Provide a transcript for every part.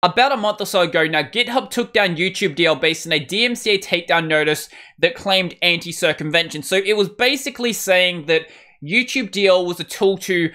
About a month or so ago now, GitHub took down YouTube DL based on a DMCA takedown notice that claimed anti-circumvention. So it was basically saying that YouTube DL was a tool to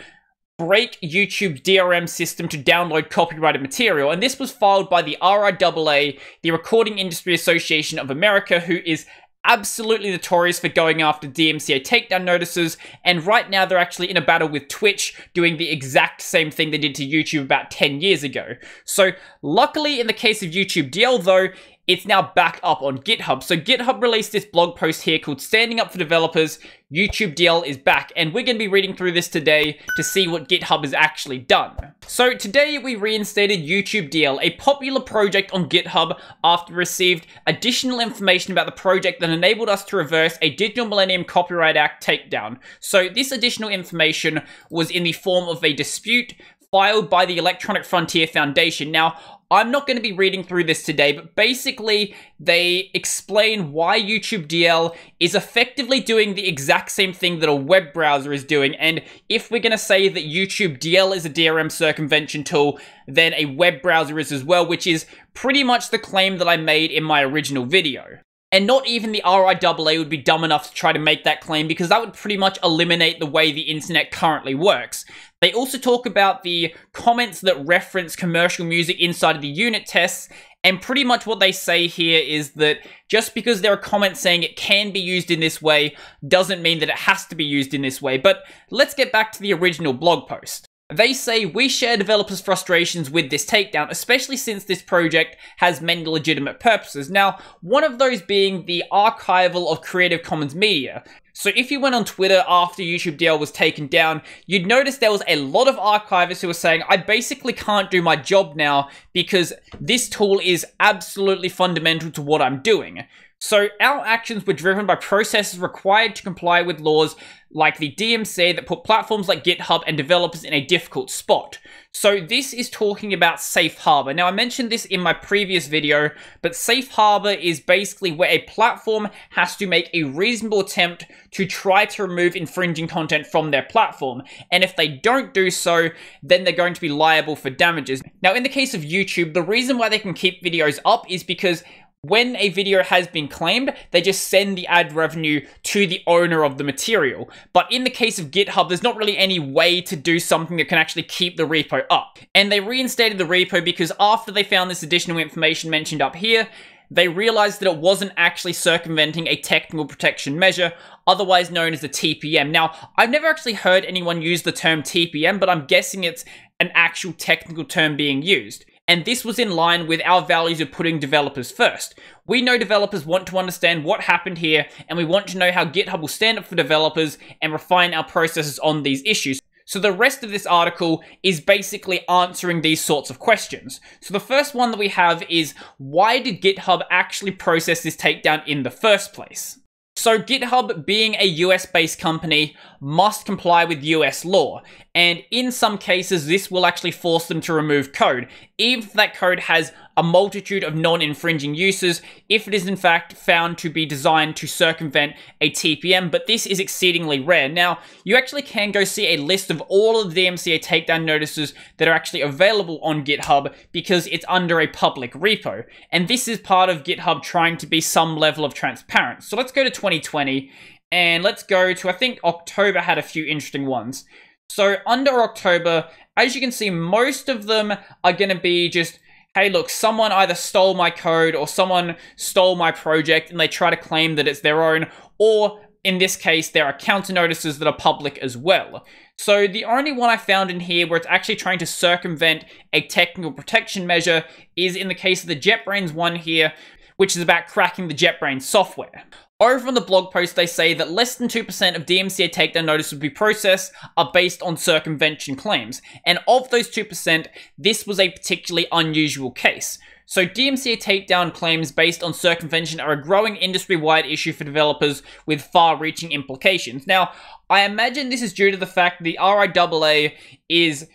break YouTube's DRM system to download copyrighted material, and this was filed by the RIAA, the Recording Industry Association of America, who is absolutely notorious for going after DMCA takedown notices, and right now they're actually in a battle with Twitch, doing the exact same thing they did to YouTube about 10 years ago. So, luckily, in the case of YouTube DL, though, it's now back up on GitHub. So GitHub released this blog post here called Standing Up for Developers, YouTube DL is back, and we're going to be reading through this today to see what GitHub has actually done. So today we reinstated YouTube DL, a popular project on GitHub after received additional information about the project that enabled us to reverse a Digital Millennium Copyright Act takedown. So this additional information was in the form of a dispute filed by the Electronic Frontier Foundation. Now, I'm not going to be reading through this today, but basically they explain why YouTube DL is effectively doing the exact same thing that a web browser is doing. And if we're going to say that YouTube DL is a DRM circumvention tool, then a web browser is as well, which is pretty much the claim that I made in my original video. And not even the RIAA would be dumb enough to try to make that claim because that would pretty much eliminate the way the internet currently works. They also talk about the comments that reference commercial music inside of the unit tests, and pretty much what they say here is that just because there are comments saying it can be used in this way doesn't mean that it has to be used in this way. But let's get back to the original blog post. They say we share developers' frustrations with this takedown, especially since this project has many legitimate purposes. Now, one of those being the archival of Creative Commons media. So if you went on Twitter after YouTube DL was taken down, you'd notice there was a lot of archivists who were saying, I basically can't do my job now because this tool is absolutely fundamental to what I'm doing. So our actions were driven by processes required to comply with laws like the DMCA that put platforms like GitHub and developers in a difficult spot. So this is talking about safe harbor. Now I mentioned this in my previous video, but safe harbor is basically where a platform has to make a reasonable attempt to try to remove infringing content from their platform. And if they don't do so, then they're going to be liable for damages. Now in the case of YouTube, the reason why they can keep videos up is because when a video has been claimed, they just send the ad revenue to the owner of the material. But in the case of GitHub, there's not really any way to do something that can actually keep the repo up. And they reinstated the repo because after they found this additional information mentioned up here, they realized that it wasn't actually circumventing a technical protection measure, otherwise known as a TPM. Now, I've never actually heard anyone use the term TPM, but I'm guessing it's an actual technical term being used and this was in line with our values of putting developers first. We know developers want to understand what happened here, and we want to know how GitHub will stand up for developers and refine our processes on these issues. So the rest of this article is basically answering these sorts of questions. So the first one that we have is, why did GitHub actually process this takedown in the first place? So GitHub, being a US-based company, must comply with US law, and in some cases this will actually force them to remove code, even if that code has a multitude of non-infringing uses, if it is in fact found to be designed to circumvent a TPM, but this is exceedingly rare. Now, you actually can go see a list of all of the DMCA takedown notices that are actually available on GitHub because it's under a public repo, and this is part of GitHub trying to be some level of transparent. So let's go to 2020 and let's go to, I think October had a few interesting ones. So under October, as you can see, most of them are going to be just, hey, look, someone either stole my code or someone stole my project and they try to claim that it's their own, or in this case, there are counter notices that are public as well. So the only one I found in here where it's actually trying to circumvent a technical protection measure is in the case of the JetBrains one here, which is about cracking the JetBrains software. Over on the blog post, they say that less than 2% of DMCA takedown notices would be processed are based on circumvention claims. And of those 2%, this was a particularly unusual case. So DMCA takedown claims based on circumvention are a growing industry-wide issue for developers with far-reaching implications. Now, I imagine this is due to the fact the RIAA is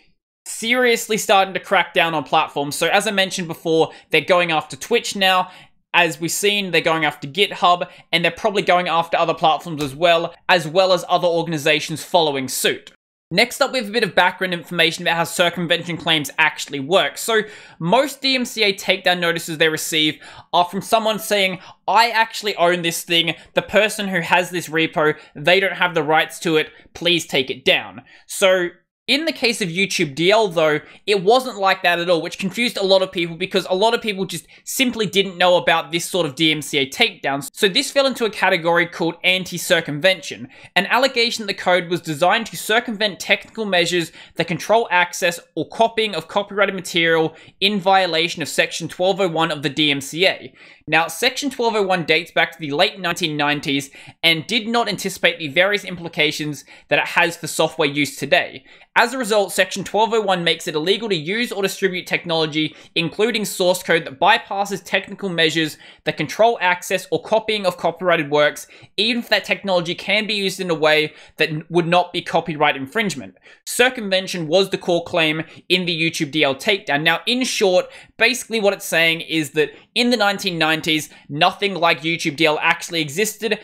seriously starting to crack down on platforms. So as I mentioned before, they're going after Twitch now, as we've seen, they're going after GitHub, and they're probably going after other platforms as well, as well as other organizations following suit. Next up, we have a bit of background information about how circumvention claims actually work. So, most DMCA takedown notices they receive are from someone saying, I actually own this thing, the person who has this repo, they don't have the rights to it, please take it down. So, in the case of YouTube DL, though, it wasn't like that at all, which confused a lot of people because a lot of people just simply didn't know about this sort of DMCA takedowns. So this fell into a category called anti-circumvention, an allegation that the code was designed to circumvent technical measures that control access or copying of copyrighted material in violation of Section 1201 of the DMCA. Now, Section 1201 dates back to the late 1990s and did not anticipate the various implications that it has for software use today. As a result, Section 1201 makes it illegal to use or distribute technology, including source code that bypasses technical measures that control access or copying of copyrighted works, even if that technology can be used in a way that would not be copyright infringement. Circumvention was the core claim in the YouTube DL takedown. Now, in short, basically what it's saying is that in the 1990s, nothing like YouTube DL actually existed,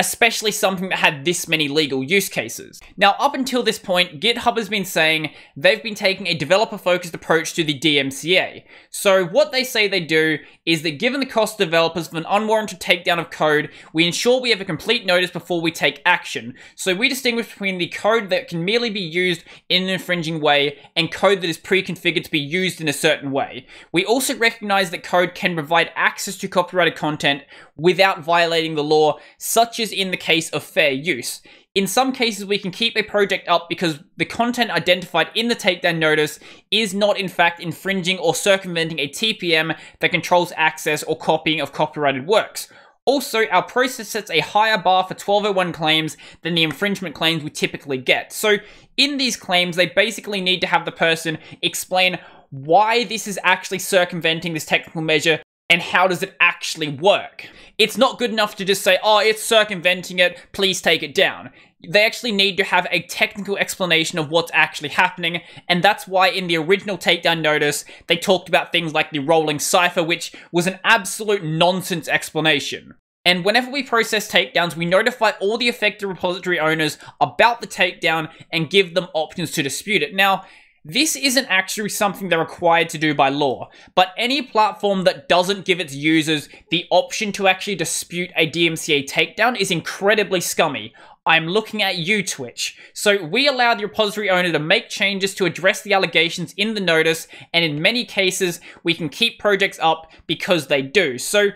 especially something that had this many legal use cases. Now, up until this point, GitHub has been saying they've been taking a developer-focused approach to the DMCA. So what they say they do is that given the cost to developers of an unwarranted takedown of code, we ensure we have a complete notice before we take action. So we distinguish between the code that can merely be used in an infringing way and code that is pre-configured to be used in a certain way. We also recognize that code can provide access to copyrighted content without violating the law, such as in the case of fair use. In some cases, we can keep a project up because the content identified in the takedown notice is not in fact infringing or circumventing a TPM that controls access or copying of copyrighted works. Also, our process sets a higher bar for 1201 claims than the infringement claims we typically get. So, in these claims, they basically need to have the person explain why this is actually circumventing this technical measure and how does it actually work. It's not good enough to just say, oh, it's circumventing it, please take it down. They actually need to have a technical explanation of what's actually happening, and that's why in the original takedown notice, they talked about things like the rolling cipher, which was an absolute nonsense explanation. And whenever we process takedowns, we notify all the affected repository owners about the takedown and give them options to dispute it. Now, this isn't actually something they're required to do by law, but any platform that doesn't give its users the option to actually dispute a DMCA takedown is incredibly scummy. I'm looking at you, Twitch. So we allow the repository owner to make changes to address the allegations in the notice, and in many cases, we can keep projects up because they do. So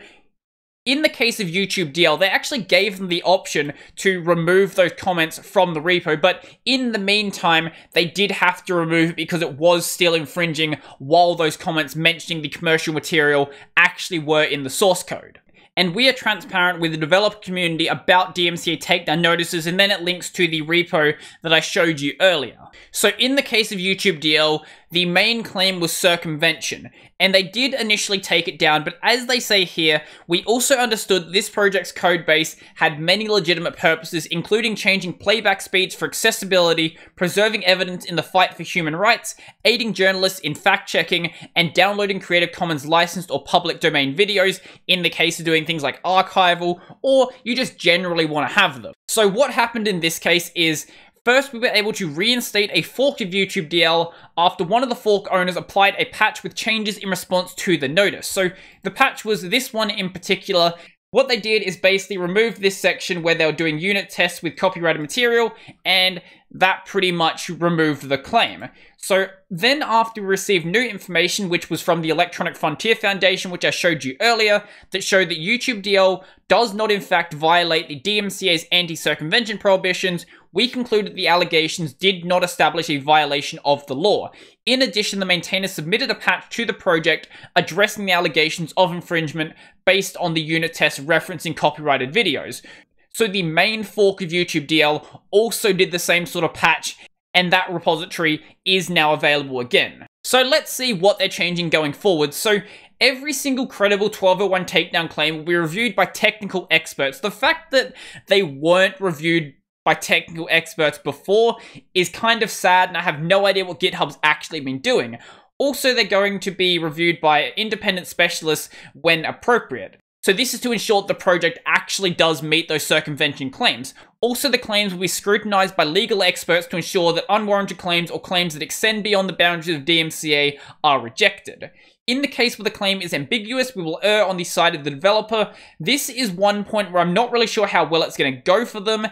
in the case of YouTube DL, they actually gave them the option to remove those comments from the repo, but in the meantime, they did have to remove it because it was still infringing while those comments mentioning the commercial material actually were in the source code and we are transparent with the developer community about DMCA takedown notices, and then it links to the repo that I showed you earlier. So in the case of YouTube DL, the main claim was circumvention, and they did initially take it down, but as they say here, we also understood this project's codebase had many legitimate purposes, including changing playback speeds for accessibility, preserving evidence in the fight for human rights, aiding journalists in fact-checking, and downloading Creative Commons licensed or public domain videos in the case of doing things like archival, or you just generally want to have them. So what happened in this case is First, we were able to reinstate a fork of YouTube DL after one of the fork owners applied a patch with changes in response to the notice. So the patch was this one in particular. What they did is basically remove this section where they were doing unit tests with copyrighted material, and that pretty much removed the claim. So then after we received new information, which was from the Electronic Frontier Foundation, which I showed you earlier, that showed that YouTube DL does not in fact violate the DMCA's anti-circumvention prohibitions, we concluded the allegations did not establish a violation of the law. In addition, the maintainer submitted a patch to the project addressing the allegations of infringement based on the unit test referencing copyrighted videos. So the main fork of YouTube DL also did the same sort of patch, and that repository is now available again. So let's see what they're changing going forward. So every single credible 1201 takedown claim will be reviewed by technical experts. The fact that they weren't reviewed by technical experts before is kind of sad, and I have no idea what GitHub's actually been doing. Also, they're going to be reviewed by independent specialists when appropriate. So this is to ensure the project actually does meet those circumvention claims. Also, the claims will be scrutinized by legal experts to ensure that unwarranted claims or claims that extend beyond the boundaries of DMCA are rejected. In the case where the claim is ambiguous, we will err on the side of the developer. This is one point where I'm not really sure how well it's going to go for them,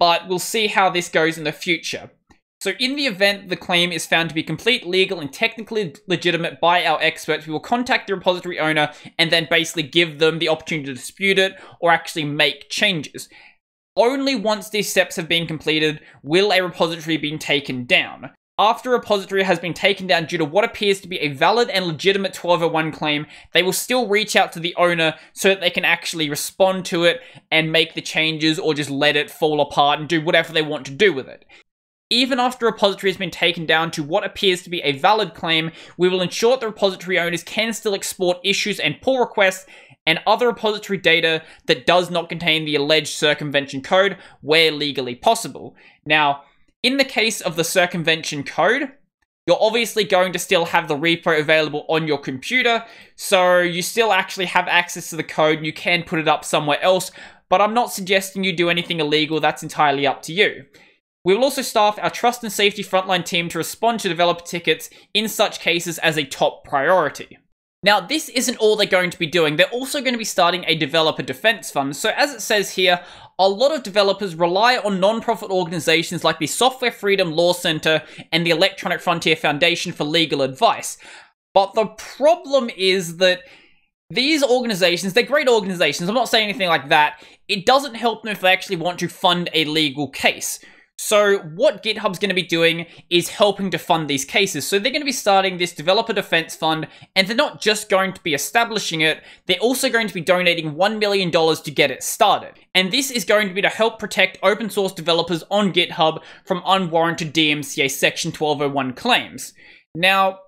but we'll see how this goes in the future. So in the event the claim is found to be complete, legal, and technically legitimate by our experts, we will contact the repository owner and then basically give them the opportunity to dispute it or actually make changes. Only once these steps have been completed will a repository be taken down. After a repository has been taken down due to what appears to be a valid and legitimate 1201 claim, they will still reach out to the owner so that they can actually respond to it and make the changes or just let it fall apart and do whatever they want to do with it. Even after a repository has been taken down to what appears to be a valid claim, we will ensure that the repository owners can still export issues and pull requests and other repository data that does not contain the alleged circumvention code where legally possible. Now, in the case of the circumvention code, you're obviously going to still have the repo available on your computer, so you still actually have access to the code and you can put it up somewhere else, but I'm not suggesting you do anything illegal, that's entirely up to you. We will also staff our trust and safety frontline team to respond to developer tickets in such cases as a top priority. Now, this isn't all they're going to be doing. They're also going to be starting a developer defense fund. So as it says here, a lot of developers rely on non-profit organizations like the Software Freedom Law Center and the Electronic Frontier Foundation for legal advice. But the problem is that these organizations, they're great organizations. I'm not saying anything like that. It doesn't help them if they actually want to fund a legal case. So what GitHub's going to be doing is helping to fund these cases. So they're going to be starting this developer defense fund, and they're not just going to be establishing it, they're also going to be donating $1 million to get it started. And this is going to be to help protect open source developers on GitHub from unwarranted DMCA Section 1201 claims. Now,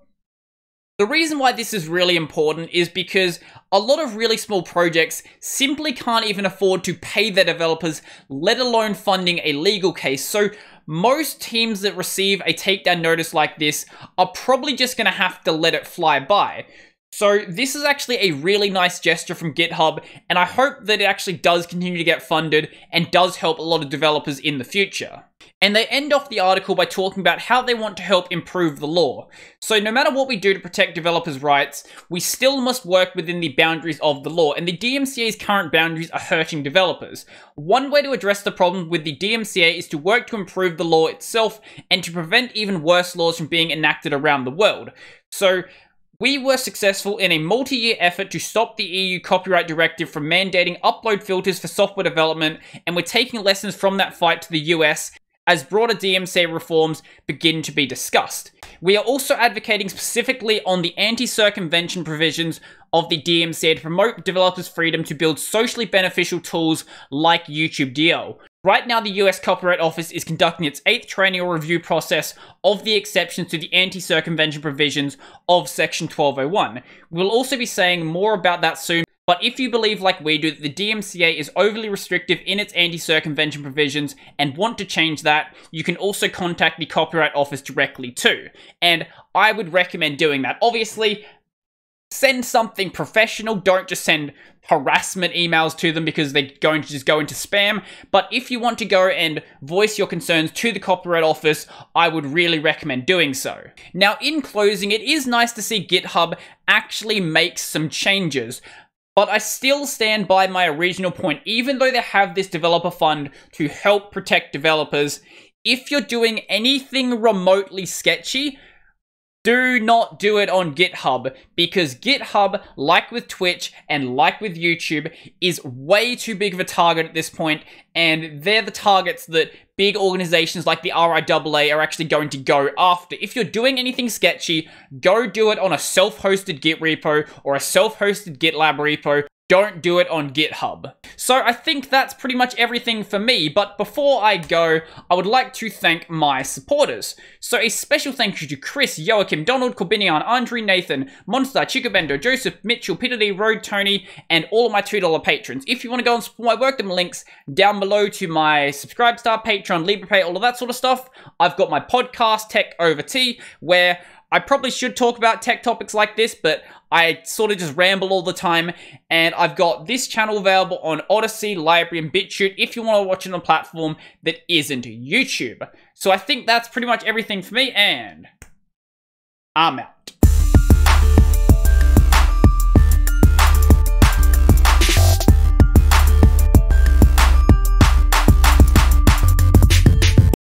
the reason why this is really important is because a lot of really small projects simply can't even afford to pay their developers, let alone funding a legal case. So most teams that receive a takedown notice like this are probably just going to have to let it fly by. So this is actually a really nice gesture from GitHub, and I hope that it actually does continue to get funded and does help a lot of developers in the future. And they end off the article by talking about how they want to help improve the law. So no matter what we do to protect developers' rights, we still must work within the boundaries of the law, and the DMCA's current boundaries are hurting developers. One way to address the problem with the DMCA is to work to improve the law itself and to prevent even worse laws from being enacted around the world. So we were successful in a multi-year effort to stop the EU copyright directive from mandating upload filters for software development, and we're taking lessons from that fight to the US as broader DMCA reforms begin to be discussed. We are also advocating specifically on the anti-circumvention provisions of the DMCA to promote developers' freedom to build socially beneficial tools like YouTube DL. Right now, the US Copyright Office is conducting its eighth or review process of the exceptions to the anti-circumvention provisions of Section 1201. We'll also be saying more about that soon, but if you believe, like we do, that the DMCA is overly restrictive in its anti-circumvention provisions and want to change that, you can also contact the Copyright Office directly too. And I would recommend doing that. Obviously, send something professional. Don't just send harassment emails to them because they're going to just go into spam. But if you want to go and voice your concerns to the Copyright Office, I would really recommend doing so. Now, in closing, it is nice to see GitHub actually make some changes. But I still stand by my original point, even though they have this developer fund to help protect developers, if you're doing anything remotely sketchy, do not do it on GitHub because GitHub, like with Twitch and like with YouTube, is way too big of a target at this point, and they're the targets that big organizations like the RIAA are actually going to go after. If you're doing anything sketchy, go do it on a self-hosted Git repo or a self-hosted GitLab repo don't do it on GitHub. So I think that's pretty much everything for me, but before I go, I would like to thank my supporters. So a special thank you to Chris, Joachim, Donald, Corbinian, Andre, Nathan, Monster, Chicobendo, Joseph, Mitchell, Peter D, Road, Tony, and all of my $2 patrons. If you want to go and support my work, then links down below to my Subscribestar, Patreon, Liberapay, all of that sort of stuff. I've got my podcast, Tech Over Tea, where I probably should talk about tech topics like this, but I sort of just ramble all the time. And I've got this channel available on Odysee, LBRY, and BitChute if you want to watch it on a platform that isn't YouTube. So I think that's pretty much everything for me, and I'm out.